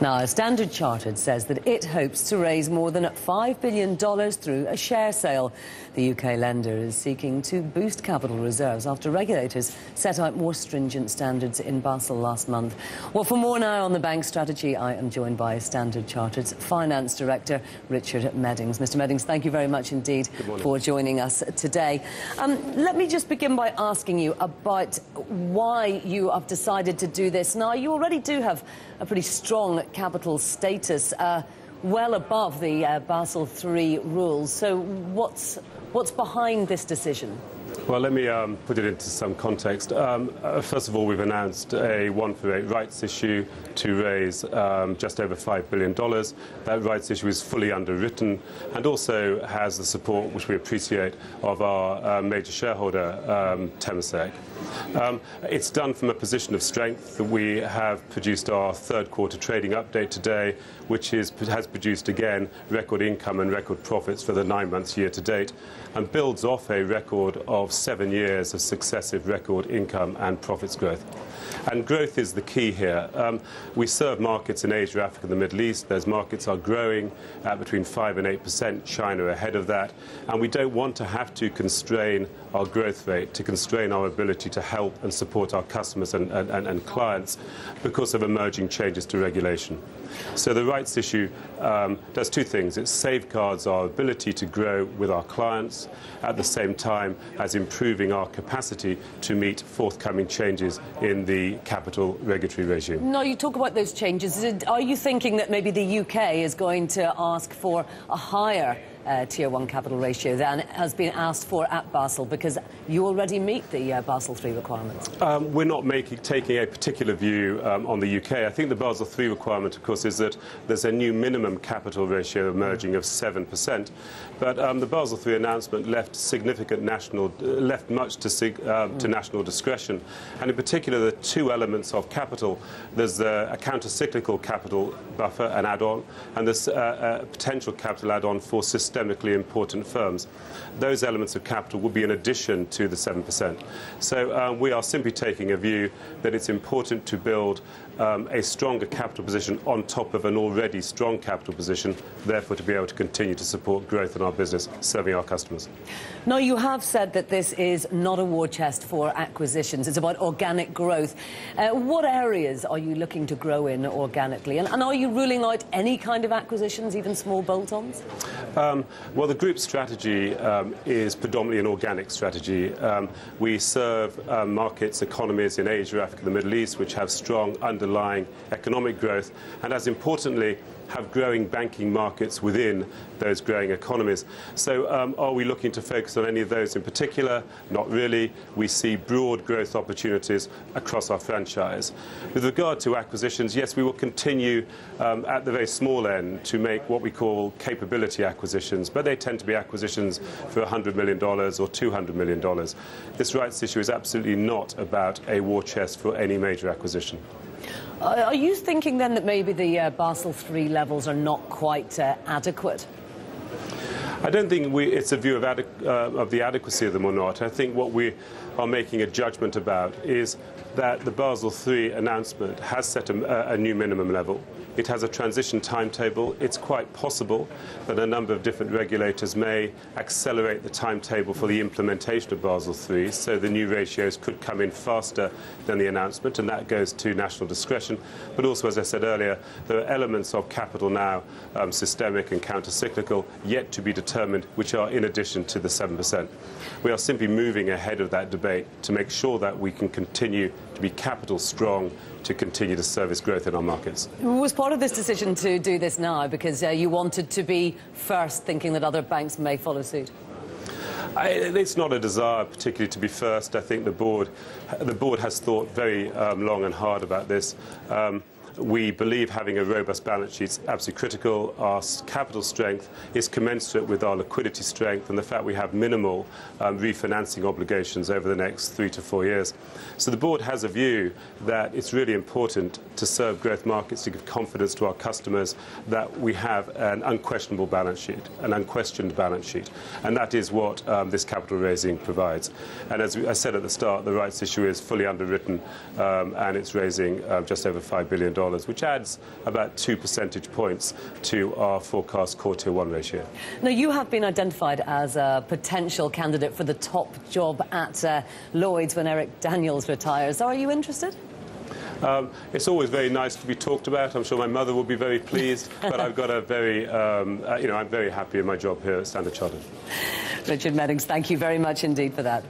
Now, Standard Chartered says that it hopes to raise more than $5 billion through a share sale. The UK lender is seeking to boost capital reserves after regulators set out more stringent standards in Basel last month. Well, for more now on the bank strategy, I am joined by Standard Chartered's Finance Director, Richard Meddings. Mr. Meddings, thank you very much indeed for joining us today. Um, let me just begin by asking you about why you have decided to do this. Now, you already do have a pretty strong capital status, uh, well above the uh, Basel III rules. So what's, what's behind this decision? Well, let me um, put it into some context. Um, uh, first of all, we've announced a one for eight rights issue to raise um, just over $5 billion. That rights issue is fully underwritten and also has the support, which we appreciate, of our uh, major shareholder, um, Temasek. Um, it's done from a position of strength. That we have produced our third quarter trading update today, which is, has produced again record income and record profits for the nine months year to date and builds off a record of seven years of successive record income and profits growth. And growth is the key here. Um, we serve markets in Asia, Africa, and the Middle East. Those markets are growing at between 5 and 8 percent, China ahead of that. And we don't want to have to constrain our growth rate, to constrain our ability to help and support our customers and, and, and clients because of emerging changes to regulation. So the rights issue um, does two things. It safeguards our ability to grow with our clients at the same time as improving our capacity to meet forthcoming changes in the capital regulatory regime. No, you talk about those changes. Are you thinking that maybe the UK is going to ask for a higher uh, Tier 1 capital ratio than has been asked for at Basel because you already meet the uh, Basel III requirements? Um, we're not making, taking a particular view um, on the UK. I think the Basel III requirement, of course, is that there's a new minimum capital ratio emerging of 7%. But um, the Basel III announcement left significant national, uh, left much to, mm. to national discretion. And in particular, the two elements of capital. There's a counter-cyclical capital buffer, an add-on, and there's uh, a potential capital add-on for systemic systemically important firms. Those elements of capital will be in addition to the 7%. So um, we are simply taking a view that it's important to build um, a stronger capital position on top of an already strong capital position, therefore to be able to continue to support growth in our business, serving our customers. Now, you have said that this is not a war chest for acquisitions. It's about organic growth. Uh, what areas are you looking to grow in organically? And, and, are you ruling out any kind of acquisitions, even small bolt-ons? Um, well, the group strategy um, is predominantly an organic strategy. Um, we serve um, markets, economies in Asia, Africa, and the Middle East, which have strong underlying economic growth, and as importantly, have growing banking markets within those growing economies. So um, are we looking to focus on any of those in particular? Not really. We see broad growth opportunities across our franchise. With regard to acquisitions, yes, we will continue um, at the very small end to make what we call capability acquisitions, but they tend to be acquisitions for $100 million or $200 million. This rights issue is absolutely not about a war chest for any major acquisition. Are you thinking then that maybe the uh, Basel III levels are not quite uh, adequate? I don't think we, it's a view of, uh, of, the adequacy of them or not. I think what we are making a judgment about is that the Basel III announcement has set a, a new minimum level. It has a transition timetable. It's quite possible that a number of different regulators may accelerate the timetable for the implementation of Basel III, so the new ratios could come in faster than the announcement, and that goes to national discretion. But also, as I said earlier, there are elements of capital now, um, systemic and counter-cyclical, yet to be determined, which are in addition to the 7%. We are simply moving ahead of that debate to make sure that we can continue to be capital strong to continue to service growth in our markets. Was part of this decision to do this now because uh, you wanted to be first, thinking that other banks may follow suit? I, it's not a desire particularly to be first. I think the board, the board has thought very um, long and hard about this. Um, we believe having a robust balance sheet is absolutely critical. Our capital strength is commensurate with our liquidity strength and the fact we have minimal um, refinancing obligations over the next three to four years. So the board has a view that it's really important to serve growth markets to give confidence to our customers that we have an unquestionable balance sheet, an unquestioned balance sheet. And that is what um, this capital raising provides. And as I said at the start, the rights issue is fully underwritten um, and it's raising uh, just over $5 billion which adds about two percentage points to our forecast core tier one ratio. Now, you have been identified as a potential candidate for the top job at uh, Lloyds when Eric Daniels retires. Are you interested? Um, it's always very nice to be talked about. I'm sure my mother will be very pleased, but I've got a very, um, uh, you know, I'm very happy in my job here at Standard Chartered. Richard Meddings, thank you very much indeed for that.